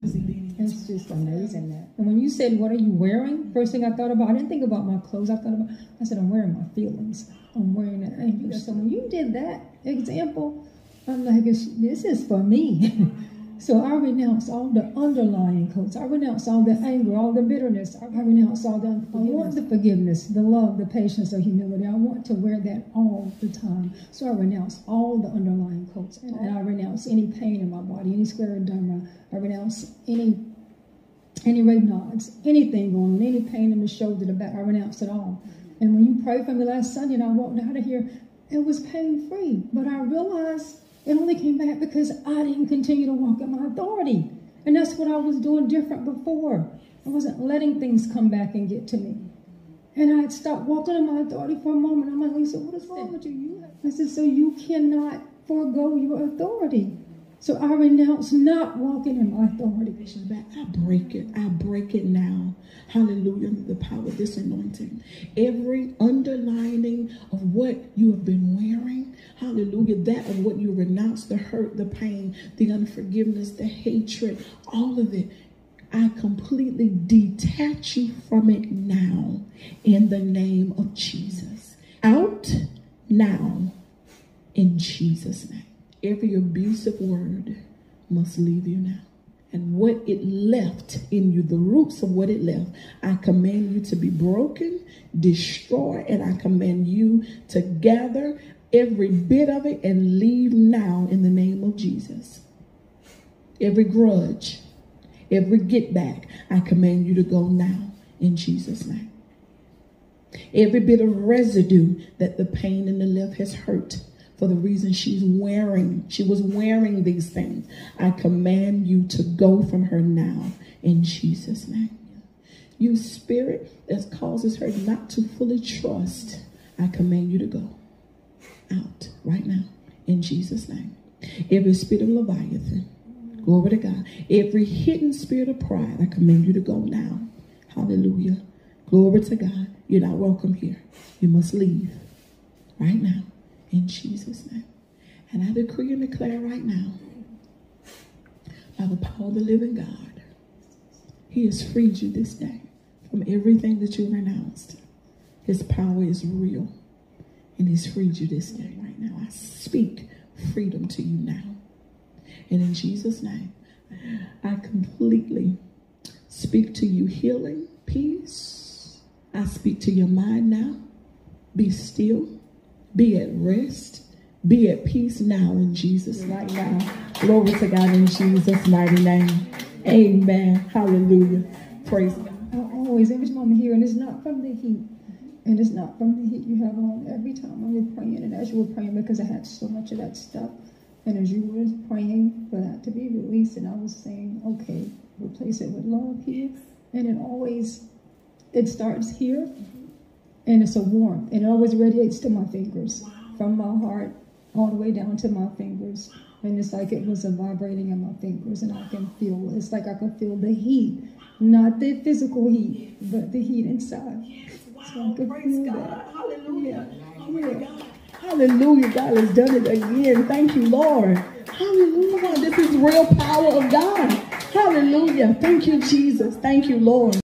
It's just amazing that. And when you said, "What are you wearing?" First thing I thought about, I didn't think about my clothes. I thought about, I said, "I'm wearing my feelings. I'm wearing that anger." So when you did that example, I'm like, "This is for me." so I renounce all the underlying codes. I renounce all the anger, all the bitterness. I renounce all the. I want the forgiveness, the love, the patience, the humility. I want to wear that all the time. So I renounce all the underlying codes, and, and I renounce any pain in my body, any scleroderma. I renounce any any Raynaud's, anything going on, any pain in the shoulder, the back, I renounce it all. And when you prayed for me last Sunday and I walked out of here, it was pain free. But I realized it only came back because I didn't continue to walk in my authority. And that's what I was doing different before. I wasn't letting things come back and get to me. And I had stopped walking in my authority for a moment. I'm like, Lisa, what is wrong with you? I said, so you cannot forego your authority. So I renounce not walking in my authority. I break it. I break it now. Hallelujah. The power of this anointing. Every underlining of what you have been wearing. Hallelujah. That of what you renounce, the hurt, the pain, the unforgiveness, the hatred, all of it. I completely detach you from it now in the name of Jesus. Out now in Jesus' name. Every abusive word must leave you now. And what it left in you, the roots of what it left, I command you to be broken, destroy, and I command you to gather every bit of it and leave now in the name of Jesus. Every grudge, every get back, I command you to go now in Jesus' name. Every bit of residue that the pain in the left has hurt, for the reason she's wearing. She was wearing these things. I command you to go from her now in Jesus' name. You spirit that causes her not to fully trust, I command you to go out right now in Jesus' name. Every spirit of Leviathan, glory to God. Every hidden spirit of pride, I command you to go now. Hallelujah. Glory to God. You're not welcome here. You must leave right now in Jesus' name. And I decree and declare right now, by the power of the living God, He has freed you this day from everything that you renounced. His power is real, and He's freed you this day right now. I speak freedom to you now. And in Jesus' name, I completely speak to you healing, peace. I speak to your mind now. Be still be at rest. Be at peace now in Jesus' right now. Glory to God in Jesus' mighty name. Amen. Hallelujah. Praise God. I Always, every time I'm here, and it's not from the heat. And it's not from the heat you have on every time when you're praying. And as you were praying, because I had so much of that stuff. And as you were praying for that to be released, and I was saying, okay, replace it with love here. And it always, it starts here and it's a warmth, and it always radiates to my fingers, from my heart all the way down to my fingers. And it's like it was a vibrating in my fingers, and I can feel it's like I can feel the heat, not the physical heat, but the heat inside. So I can feel God. that. Hallelujah. Yeah. Hallelujah. God has done it again. Thank you, Lord. Hallelujah. This is real power of God. Hallelujah. Thank you, Jesus. Thank you, Lord.